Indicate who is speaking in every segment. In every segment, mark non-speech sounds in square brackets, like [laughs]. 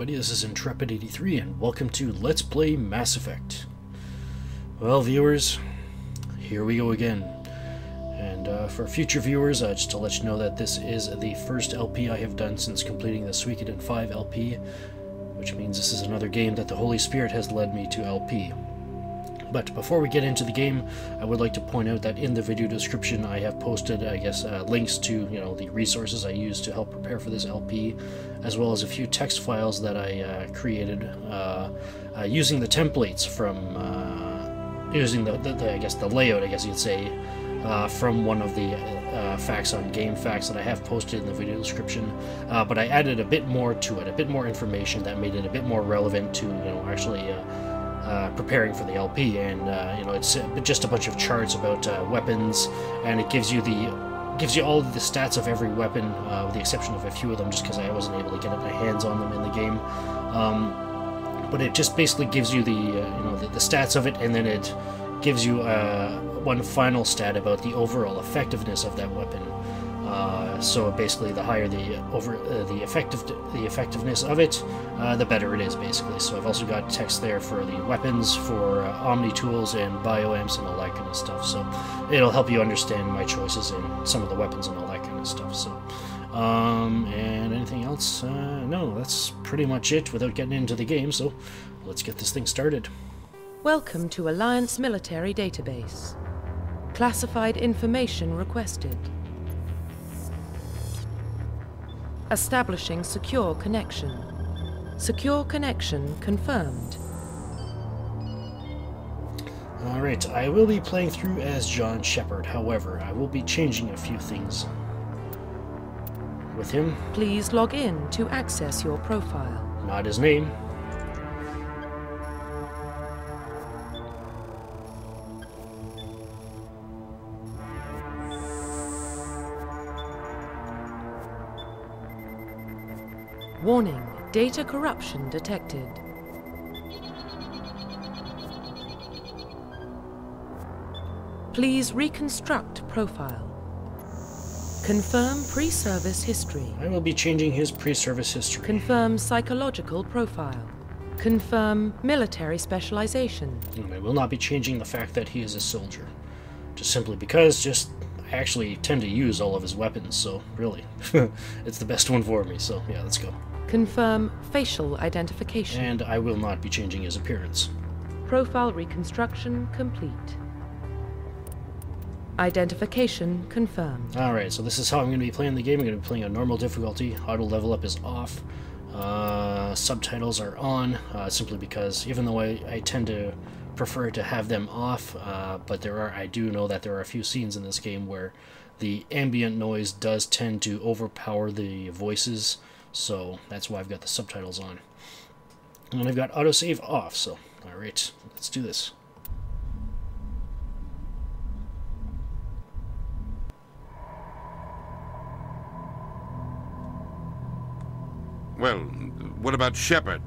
Speaker 1: Everybody, this is Entrepid83 and welcome to Let's Play Mass Effect. Well viewers, here we go again. And uh, for future viewers, uh, just to let you know that this is the first LP I have done since completing the Suikoden 5 LP, which means this is another game that the Holy Spirit has led me to LP. But before we get into the game, I would like to point out that in the video description I have posted, I guess, uh, links to you know the resources I used to help prepare for this LP, as well as a few text files that I uh, created uh, uh using the templates from uh, using the, the, the, I guess the layout, I guess you'd say, uh, from one of the FAQs on GameFAQs that I have posted in the video description. but I added a bit more to it, a bit more information that made it a bit more relevant to you know actually. Uh, preparing for the LP, and uh, you know it's just a bunch of charts about uh, weapons, and it gives you the gives you all the stats of every weapon, uh, with the exception of a few of them, just because I wasn't able to get my hands on them in the game. Um, but it just basically gives you the uh, you know the, the, stats of it, and then it gives you one final stat about the overall effectiveness of that weapon. Uh, so basically, the higher the over uh, the effective the effectiveness of it, uh, the better it is. Basically, so I've also got text there for the weapons, for uh, Omni tools, and bioamps, and all that kind of stuff. So it'll help you understand my choices in some of the weapons and all that kind of stuff. So. Um, and anything else? Uh, no, that's pretty much it without getting into the game, so let's get this thing started.
Speaker 2: Welcome to Alliance Military Database. Classified information requested. Establishing secure connection. Secure connection confirmed.
Speaker 1: Alright, I will be playing through as John Shepard. However, I will be changing a few things with him.
Speaker 2: Please log in to access your profile.
Speaker 1: Not his name.
Speaker 2: Warning, data corruption detected. Please reconstruct profile. Confirm pre-service history.
Speaker 1: I will be changing his pre-service history.
Speaker 2: Confirm psychological profile. Confirm military specialization.
Speaker 1: I will not be changing the fact that he is a soldier. Just simply because, just I actually tend to use all of his weapons, so really, [laughs] it's the best one for me, so yeah, let's go.
Speaker 2: Confirm facial identification.
Speaker 1: And I will not be changing his appearance.
Speaker 2: Profile reconstruction complete. Identification confirmed.
Speaker 1: Alright, so this is how I'm going to be playing the game. I'm going to be playing on normal difficulty. Auto level up is off. Uh, subtitles are on, uh, simply because even though I, I tend to prefer to have them off, uh, but there are I do know that there are a few scenes in this game where the ambient noise does tend to overpower the voices so that's why I've got the subtitles on. And I've got autosave off, so alright, let's do this.
Speaker 3: Well, what about Shepard?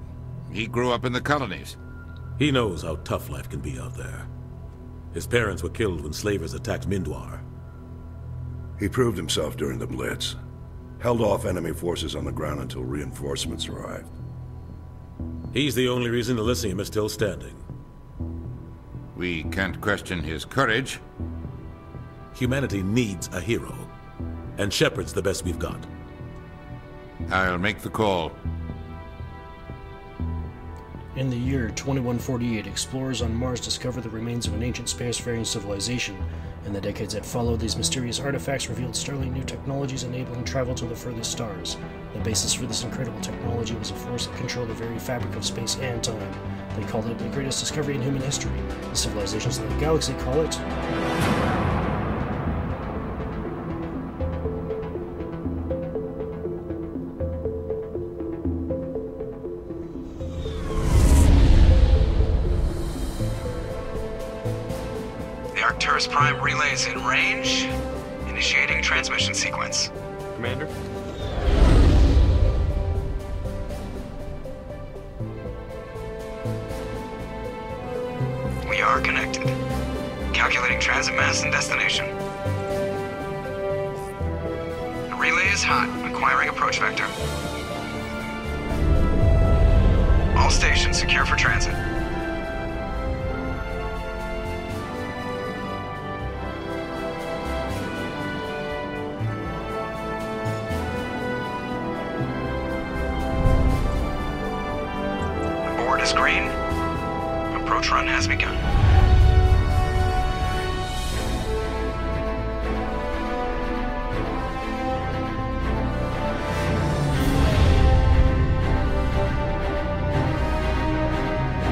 Speaker 3: He grew up in the colonies.
Speaker 4: He knows how tough life can be out there. His parents were killed when slavers attacked Mindoir.
Speaker 5: He proved himself during the Blitz held off enemy forces on the ground until reinforcements arrived.
Speaker 4: He's the only reason Elysium is still standing.
Speaker 3: We can't question his courage.
Speaker 4: Humanity needs a hero, and Shepard's the best we've got.
Speaker 3: I'll make the call.
Speaker 1: In the year 2148, explorers on Mars discover the remains of an ancient spacefaring civilization in the decades that followed, these mysterious artifacts revealed startling new technologies enabling travel to the furthest stars. The basis for this incredible technology was a force that controlled the very fabric of space and time. They called it the greatest discovery in human history. The civilizations of the galaxy call it
Speaker 6: Prime relays in range. Initiating transmission sequence.
Speaker 7: Commander?
Speaker 6: We are connected. Calculating transit mass and destination. The relay is hot, acquiring approach vector. All stations secure for transit. Green. Approach run has begun.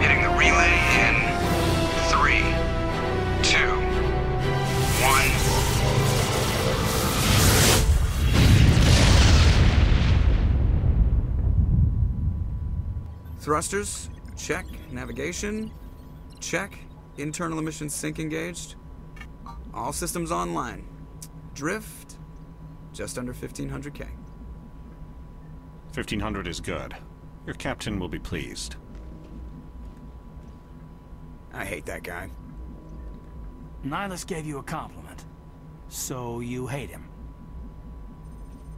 Speaker 6: Hitting the relay in three, two, one.
Speaker 7: Thrusters, check. Navigation, check. Internal emissions sink engaged. All systems online. Drift, just under 1500k.
Speaker 8: 1500 is good. Your captain will be pleased.
Speaker 7: I hate that guy.
Speaker 9: Nihlus gave you a compliment. So you hate him.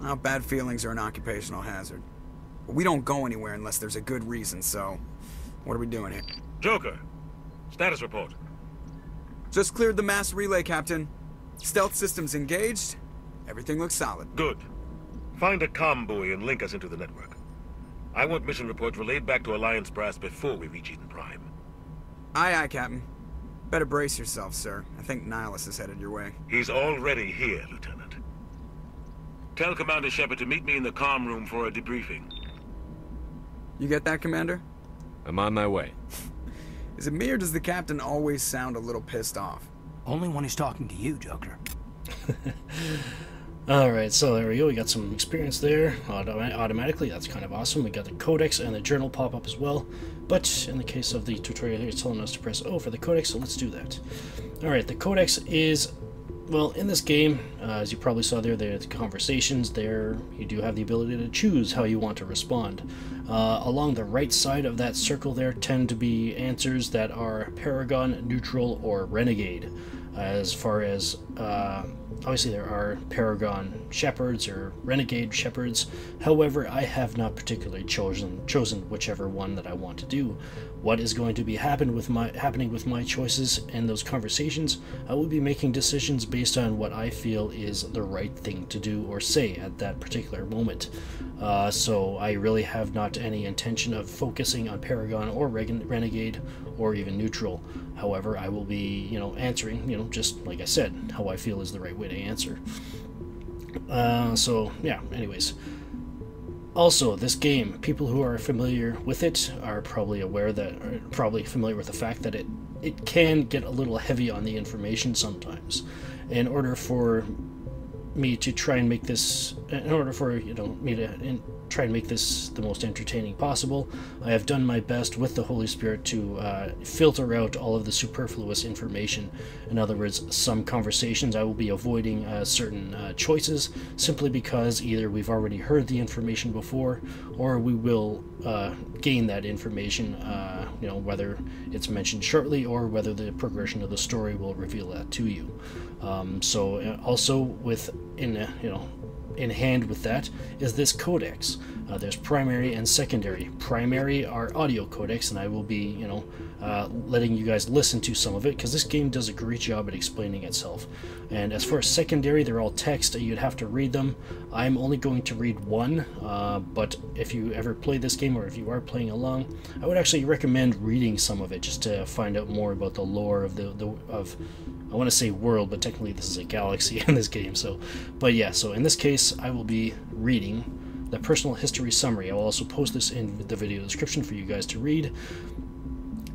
Speaker 7: Well, bad feelings are an occupational hazard. But we don't go anywhere unless there's a good reason, so... What are we doing here?
Speaker 10: Joker, status report.
Speaker 7: Just cleared the mass relay, Captain. Stealth systems engaged. Everything looks solid.
Speaker 10: Good. Find a comm buoy and link us into the network. I want mission reports relayed back to Alliance Brass before we reach Eden Prime.
Speaker 7: Aye, aye, Captain. Better brace yourself, sir. I think Nihlus is headed your way.
Speaker 10: He's already here, Lieutenant. Tell Commander Shepard to meet me in the comm room for a debriefing.
Speaker 7: You get that, Commander?
Speaker 11: I'm on my way. [laughs]
Speaker 7: Is it me or does the Captain always sound a little pissed off?
Speaker 9: Only when he's talking to you, Joker. [laughs]
Speaker 1: Alright, so there we go. We got some experience there auto- automatically. That's kind of awesome. We got the codex and the journal pop up as well. But in the case of the tutorial here, it's telling us to press O for the codex, so let's do that. Alright, the codex is, well, in this game, uh, as you probably saw there, the conversations there, you do have the ability to choose how you want to respond. Uh, along the right side of that circle there tend to be answers that are Paragon, Neutral, or Renegade. As far as uh, obviously there are Paragon Shepards or Renegade Shepards. However, I have not particularly chosen chosen whichever one that I want to do. What is going to be happen with my happening with my choices in those conversations? I will be making decisions based on what I feel is the right thing to do or say at that particular moment. Uh, so I really have not any intention of focusing on Paragon or Renegade or even Neutral. However, I will be, you know, answering, you know, just like I said, how I feel is the right way to answer. Uh, so yeah. Anyways, also this game, people who are familiar with it are probably aware that, probably familiar with the fact that it it can get a little heavy on the information sometimes. In order for me to try and make this in order for you know me to try and make this the most entertaining possible. I have done my best with the holy spirit to uh, filter out all of the superfluous information. In other words some conversations i will be avoiding uh, certain uh, choices simply because either we've already heard the information before or we will uh, gain that information uh, you know whether it's mentioned shortly or whether the progression of the story will reveal that to you. Um, so uh, also with in you know in hand with that is this codex. Uh, there's primary and secondary. Primary are audio codex, and I will be, you know, uh, letting you guys listen to some of it because this game does a great job at explaining itself. And as far as secondary, they're all text. You'd have to read them. I'm only going to read one, uh, but if you ever play this game or if you are playing along, I would actually recommend reading some of it just to find out more about the lore of the, the of I want to say world, but technically this is a galaxy [laughs] in this game. So, but yeah. So in this case, I will be reading the personal history summary. I will also post this in the video description for you guys to read.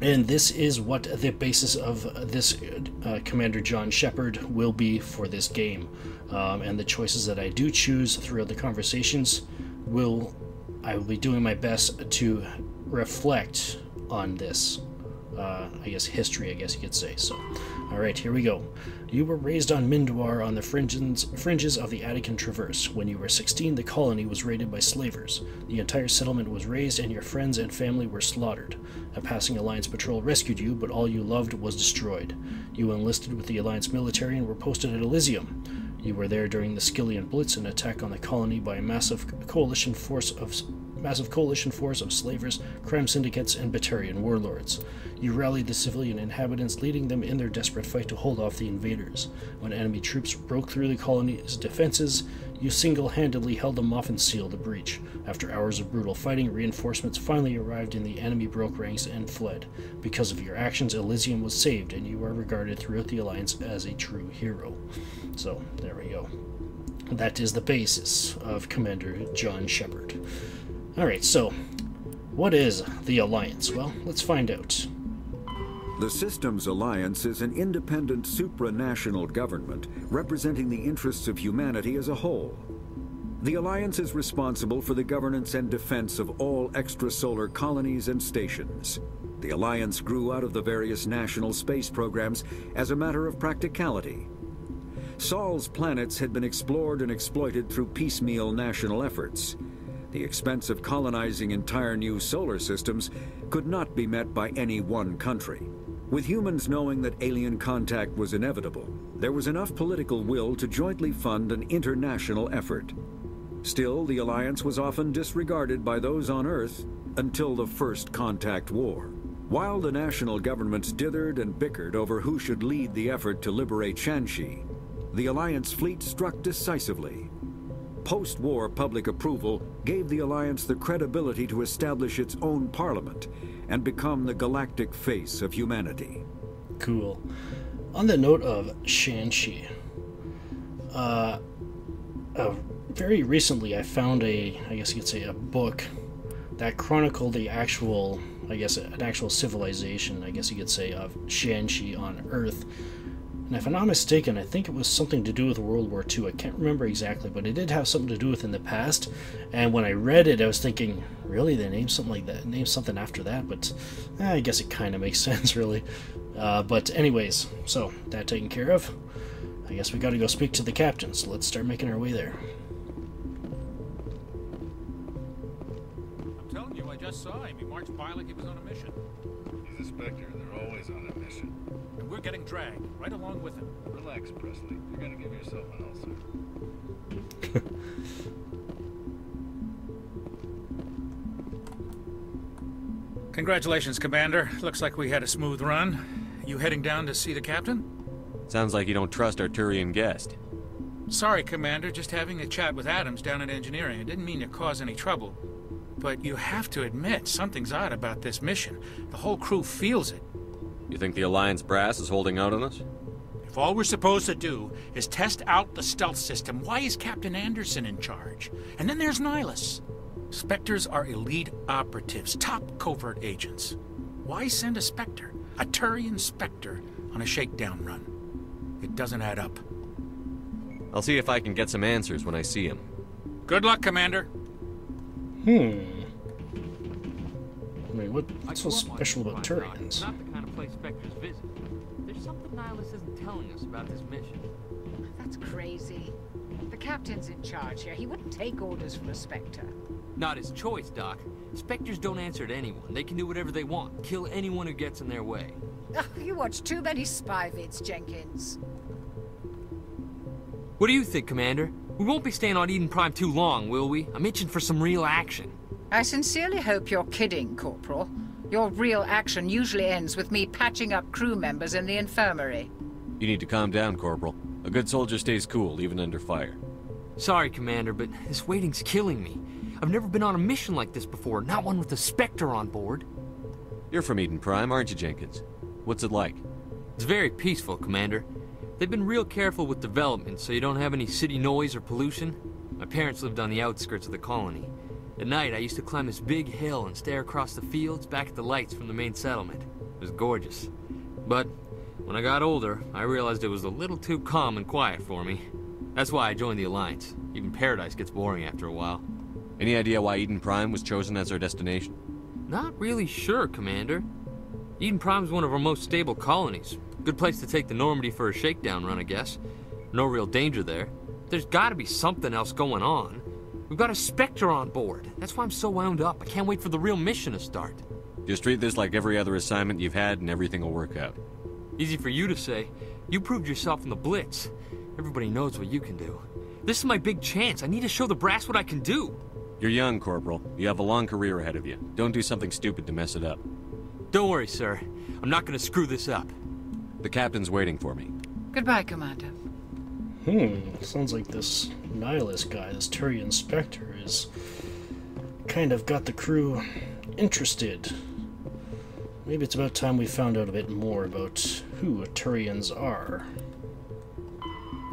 Speaker 1: And this is what the basis of this uh, Commander John Shepard will be for this game. Um, and the choices that I do choose throughout the conversations will I will be doing my best to reflect on this. Uh, I guess history, I guess you could say. So, all right, here we go. You were raised on Mindoir on the fringes, fringes of the Attican Traverse. When you were 16, the colony was raided by slavers. The entire settlement was razed, and your friends and family were slaughtered. A passing Alliance patrol rescued you, but all you loved was destroyed. You enlisted with the Alliance military and were posted at Elysium. You were there during the Skyllian Blitz, an attack on the colony by a massive coalition force of massive coalition force of slavers, crime syndicates, and Batarian warlords. You rallied the civilian inhabitants, leading them in their desperate fight to hold off the invaders. When enemy troops broke through the colony's defenses, you single handedly held them off and sealed the breach. After hours of brutal fighting, reinforcements finally arrived and the enemy broke ranks and fled. Because of your actions, Elysium was saved, and you are regarded throughout the Alliance as a true hero. So, there we go. That is the basis of Commander John Shepard. Alright, so, what is the Alliance? Well, let's find out.
Speaker 12: The Systems Alliance is an independent supranational government representing the interests of humanity as a whole. The Alliance is responsible for the governance and defense of all extrasolar colonies and stations. The Alliance grew out of the various national space programs as a matter of practicality. Sol's planets had been explored and exploited through piecemeal national efforts. The expense of colonizing entire new solar systems could not be met by any one country. With humans knowing that alien contact was inevitable, there was enough political will to jointly fund an international effort. Still, the alliance was often disregarded by those on Earth until the First Contact War. While the national governments dithered and bickered over who should lead the effort to liberate Shanxi, the Alliance fleet struck decisively Post war public approval gave the Alliance the credibility to establish its own parliament and become the galactic face of humanity.
Speaker 1: Cool. On the note of Shanxi, uh, uh, very recently I found a, I guess you could say, a book that chronicled the actual, I guess, an actual civilization, I guess you could say, of Shanxi on Earth and if I'm not mistaken, I think it was something to do with World War II. I can't remember exactly, but it did have something to do with in the past. And when I read it, I was thinking, really, they named something like that, named something after that. But eh, I guess it kind of makes [laughs] sense, really. Uh, but anyways, so that taken care of. I guess we got to go speak to the captain. So let's start making our way there.
Speaker 13: I'm telling you, I just saw him. He marched by like he was on a mission.
Speaker 5: He's a Spectre. They're always on a mission.
Speaker 13: And we're getting dragged, right along with him.
Speaker 5: Relax, Presley. You're gonna give yourself an ulcer. [laughs]
Speaker 13: Congratulations, Commander. Looks like we had a smooth run. You heading down to see the captain?
Speaker 11: Sounds like you don't trust our Turian guest.
Speaker 13: Sorry, Commander. Just having a chat with Adams down at engineering. It didn't mean to cause any trouble. But you have to admit, something's odd about this mission. The whole crew feels it.
Speaker 11: You think the Alliance brass is holding out on us?
Speaker 13: If all we're supposed to do is test out the stealth system, why is Captain Anderson in charge? And then there's Nihlus. Spectres are elite operatives, top covert agents. Why send a Spectre, a Turian Spectre, on a shakedown run? It doesn't add up.
Speaker 11: I'll see if I can get some answers when I see him.
Speaker 13: Good luck, Commander.
Speaker 1: Hmm. Wait, what, what's so special about Turians?
Speaker 14: Not the kind of place Spectres visit. There's something Nihlus isn't telling us about this mission.
Speaker 15: That's crazy. The captain's in charge here. He wouldn't take orders from a Spectre.
Speaker 14: Not his choice, Doc. Spectres don't answer to anyone. They can do whatever they want. Kill anyone who gets in their way. [laughs]
Speaker 15: Oh, you watch too many spy vids, Jenkins.
Speaker 14: What do you think, Commander? We won't be staying on Eden Prime too long, will we? I'm itching for some real action.
Speaker 15: I sincerely hope you're kidding, Corporal. Your real action usually ends with me patching up crew members in the infirmary.
Speaker 11: You need to calm down, Corporal. A good soldier stays cool, even under fire.
Speaker 14: Sorry, Commander, but this waiting's killing me. I've never been on a mission like this before, not one with a Spectre on board.
Speaker 11: You're from Eden Prime, aren't you, Jenkins? What's it like?
Speaker 14: It's very peaceful, Commander. They've been real careful with development, so you don't have any city noise or pollution. My parents lived on the outskirts of the colony. At night, I used to climb this big hill and stare across the fields back at the lights from the main settlement. It was gorgeous. But when I got older, I realized it was a little too calm and quiet for me. That's why I joined the Alliance. Even Paradise gets boring after a while.
Speaker 11: Any idea why Eden Prime was chosen as our destination?
Speaker 14: Not really sure, Commander. Eden Prime's one of our most stable colonies. Good place to take the Normandy for a shakedown run, I guess. No real danger there. There's gotta be something else going on. We've got a Spectre on board. That's why I'm so wound up. I can't wait for the real mission to start.
Speaker 11: Just treat this like every other assignment you've had and everything will work out.
Speaker 14: Easy for you to say. You proved yourself in the Blitz. Everybody knows what you can do. This is my big chance. I need to show the brass what I can do.
Speaker 11: You're young, Corporal. You have a long career ahead of you. Don't do something stupid to mess it up.
Speaker 14: Don't worry, sir. I'm not gonna screw this up.
Speaker 11: The captain's waiting for me.
Speaker 15: Goodbye, Commander.
Speaker 1: Hmm, sounds like this Nihlus guy, this Turian Spectre, is kind of got the crew interested. Maybe it's about time we found out a bit more about who Turians are.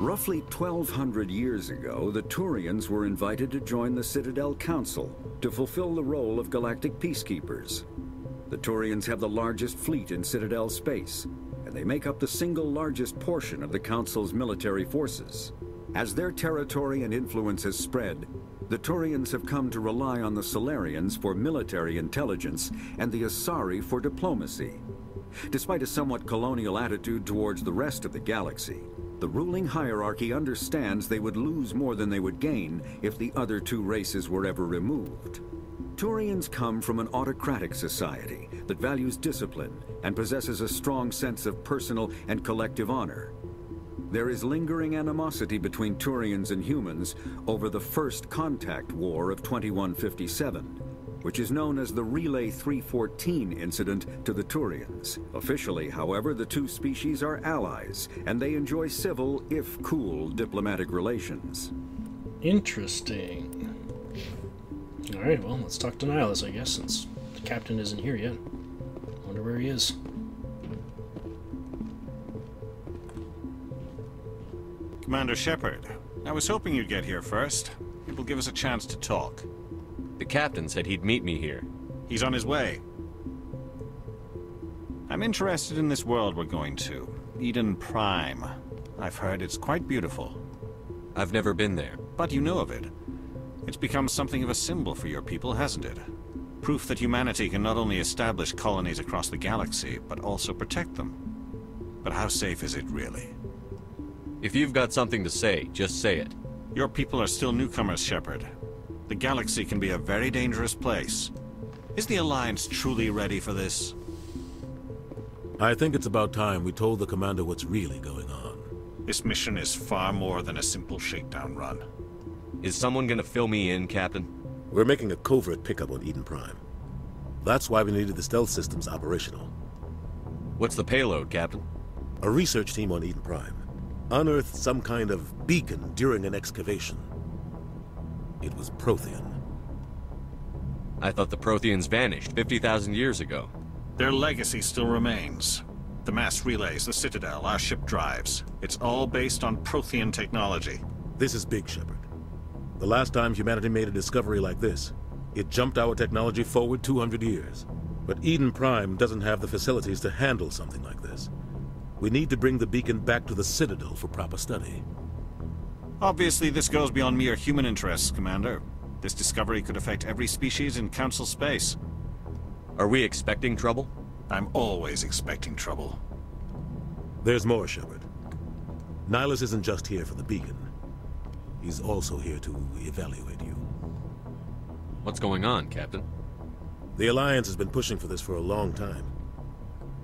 Speaker 12: Roughly 1200 years ago, the Turians were invited to join the Citadel Council to fulfill the role of galactic peacekeepers. The Turians have the largest fleet in Citadel space, and they make up the single largest portion of the Council's military forces. As their territory and influence has spread, the Turians have come to rely on the Salarians for military intelligence and the Asari for diplomacy. Despite a somewhat colonial attitude towards the rest of the galaxy, the ruling hierarchy understands they would lose more than they would gain if the other two races were ever removed. Turians come from an autocratic society that values discipline and possesses a strong sense of personal and collective honor. There is lingering animosity between Turians and humans over the First Contact War of 2157, which is known as the Relay 314 incident to the Turians. Officially, however, the two species are allies, and they enjoy civil, if cool, diplomatic relations.
Speaker 1: Interesting. Alright, well, let's talk to Nihlus, I guess, since the captain isn't here yet. Wonder where he is.
Speaker 8: Commander Shepard, I was hoping you'd get here first. It will give us a chance to talk.
Speaker 11: The captain said he'd meet me here.
Speaker 8: He's on his way. I'm interested in this world we're going to. Eden Prime. I've heard it's quite beautiful.
Speaker 11: I've never been there.
Speaker 8: But you know of it. It's become something of a symbol for your people, hasn't it? Proof that humanity can not only establish colonies across the galaxy, but also protect them. But how safe is it really?
Speaker 11: If you've got something to say, just say it.
Speaker 8: Your people are still newcomers, Shepard. The galaxy can be a very dangerous place. Is the Alliance truly ready for this?
Speaker 4: I think it's about time we told the Commander what's really going on.
Speaker 8: This mission is far more than a simple shakedown run.
Speaker 11: Is someone gonna fill me in, Captain?
Speaker 4: We're making a covert pickup on Eden Prime. That's why we needed the stealth systems operational.
Speaker 11: What's the payload, Captain?
Speaker 4: A research team on Eden Prime unearthed some kind of beacon during an excavation. It was Prothean.
Speaker 11: I thought the Protheans vanished 50,000 years ago.
Speaker 8: Their legacy still remains. The mass relays, the Citadel, our ship drives. It's all based on Prothean technology.
Speaker 4: This is big, Shepard. The last time humanity made a discovery like this, it jumped our technology forward 200 years. But Eden Prime doesn't have the facilities to handle something like this. We need to bring the beacon back to the Citadel for proper study.
Speaker 8: Obviously, this goes beyond mere human interests, Commander. This discovery could affect every species in Council space.
Speaker 11: Are we expecting trouble?
Speaker 8: I'm always expecting trouble.
Speaker 4: There's more, Shepard. Nihlus isn't just here for the beacon. He's also here to evaluate you.
Speaker 11: What's going on, Captain?
Speaker 4: The Alliance has been pushing for this for a long time.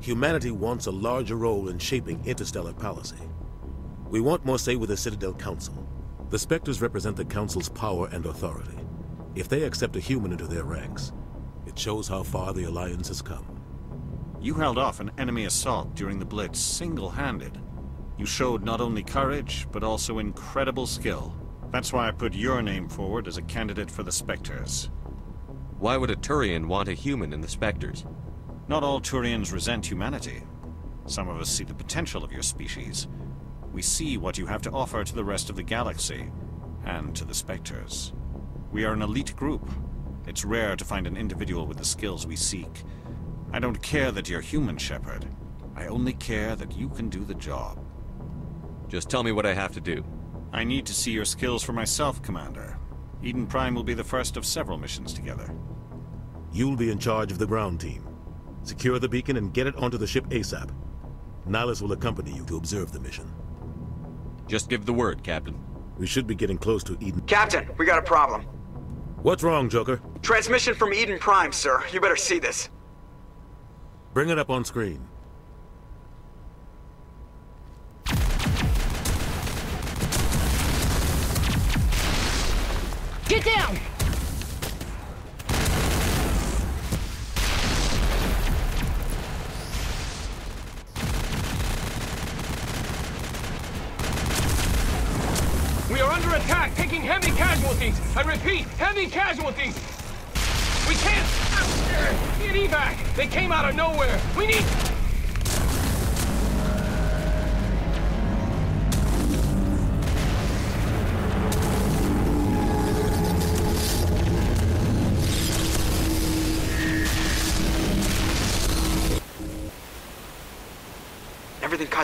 Speaker 4: Humanity wants a larger role in shaping interstellar policy. We want more say with the Citadel Council. The Spectres represent the Council's power and authority. If they accept a human into their ranks, it shows how far the Alliance has come.
Speaker 8: You held off an enemy assault during the Blitz single-handed. You showed not only courage, but also incredible skill. That's why I put your name forward as a candidate for the Spectres.
Speaker 11: Why would a Turian want a human in the Spectres?
Speaker 8: Not all Turians resent humanity. Some of us see the potential of your species. We see what you have to offer to the rest of the galaxy, and to the Spectres. We are an elite group. It's rare to find an individual with the skills we seek. I don't care that you're human, Shepard. I only care that you can do the job.
Speaker 11: Just tell me what I have to do.
Speaker 8: I need to see your skills for myself, Commander. Eden Prime will be the first of several missions together.
Speaker 4: You'll be in charge of the ground team. Secure the beacon and get it onto the ship ASAP. Nihlus will accompany you to observe the mission.
Speaker 11: Just give the word, Captain.
Speaker 4: We should be getting close to Eden.
Speaker 6: Captain, we got a problem.
Speaker 4: What's wrong, Joker?
Speaker 6: Transmission from Eden Prime, sir. You better see this.
Speaker 4: Bring it up on screen.
Speaker 16: Down!
Speaker 17: We are under attack, taking heavy casualties. I repeat, heavy casualties. We can't get evac. They came out of nowhere. We need.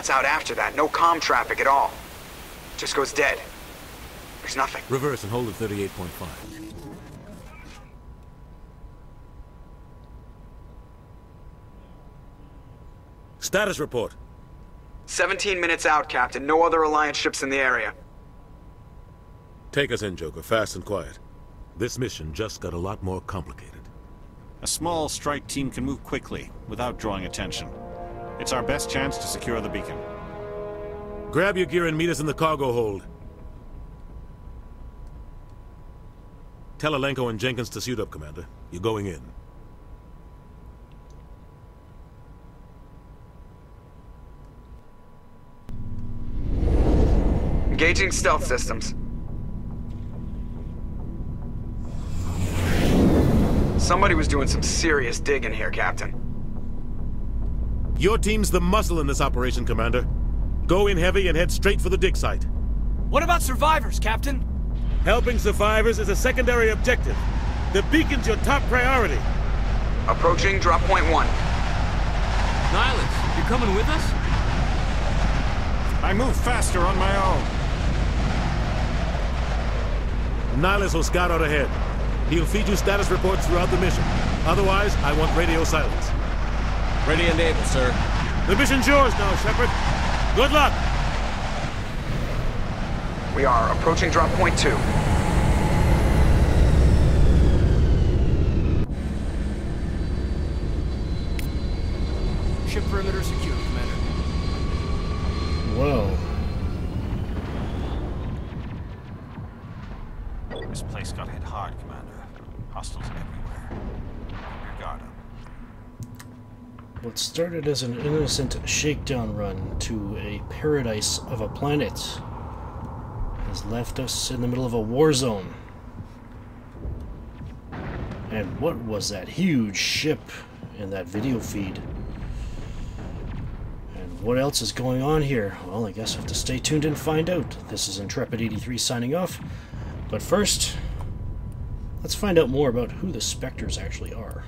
Speaker 6: Everything cuts out after that. No comm traffic at all. Just goes dead. There's nothing.
Speaker 4: Reverse and hold at 38.5. Status report.
Speaker 6: 17 minutes out, Captain. No other Alliance ships in the area.
Speaker 4: Take us in, Joker, fast and quiet. This mission just got a lot more complicated.
Speaker 8: A small strike team can move quickly, without drawing attention. It's our best chance to secure the beacon.
Speaker 4: Grab your gear and meet us in the cargo hold. Tell Alenko and Jenkins to suit up, Commander. You're going in.
Speaker 6: Engaging stealth systems. Somebody was doing some serious digging here, Captain.
Speaker 4: Your team's the muscle in this operation, Commander. Go in heavy and head straight for the dig site.
Speaker 18: What about survivors, Captain?
Speaker 4: Helping survivors is a secondary objective. The beacon's your top priority.
Speaker 6: Approaching drop point one.
Speaker 14: Nihlus, you're coming with us?
Speaker 8: I move faster on my own.
Speaker 4: Nihlus will scout out ahead. He'll feed you status reports throughout the mission. Otherwise, I want radio silence.
Speaker 11: Ready and able, sir.
Speaker 4: The mission's yours now, Shepard. Good luck!
Speaker 6: We are approaching drop point two.
Speaker 18: Ship perimeter secure, Commander.
Speaker 1: Whoa.
Speaker 8: This place got hit hard, Commander. Hostiles everywhere. Keep your guard up.
Speaker 1: What started as an innocent shakedown run to a paradise of a planet has left us in the middle of a war zone. And what was that huge ship in that video feed? And what else is going on here? Well, I guess I'll have to stay tuned and find out. This is Entrepid83 signing off. But first, let's find out more about who the Spectres actually are.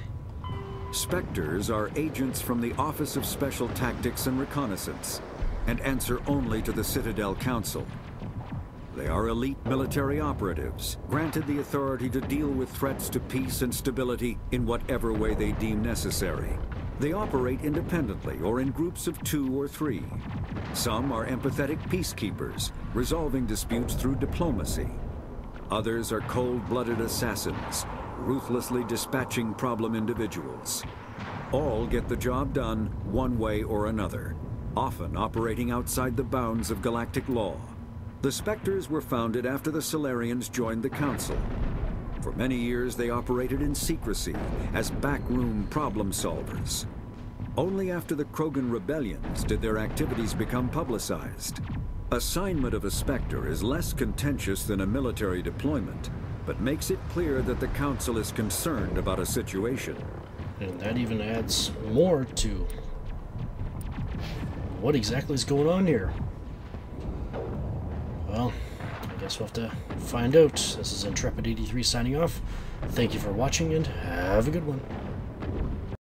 Speaker 12: Spectres are agents from the Office of Special Tactics and Reconnaissance and answer only to the Citadel Council. They are elite military operatives, granted the authority to deal with threats to peace and stability in whatever way they deem necessary. They operate independently or in groups of two or three. Some are empathetic peacekeepers, resolving disputes through diplomacy. Others are cold-blooded assassins, ruthlessly dispatching problem individuals. All get the job done one way or another, often operating outside the bounds of galactic law. The Spectres were founded after the Salarians joined the Council. For many years, they operated in secrecy as backroom problem solvers. Only after the Krogan rebellions did their activities become publicized. Assignment of a Spectre is less contentious than a military deployment, but makes it clear that the Council is concerned about a situation.
Speaker 1: And that even adds more to what exactly is going on here. Well, I guess we'll have to find out. This is Entrepid83 signing off. Thank you for watching and have a good one.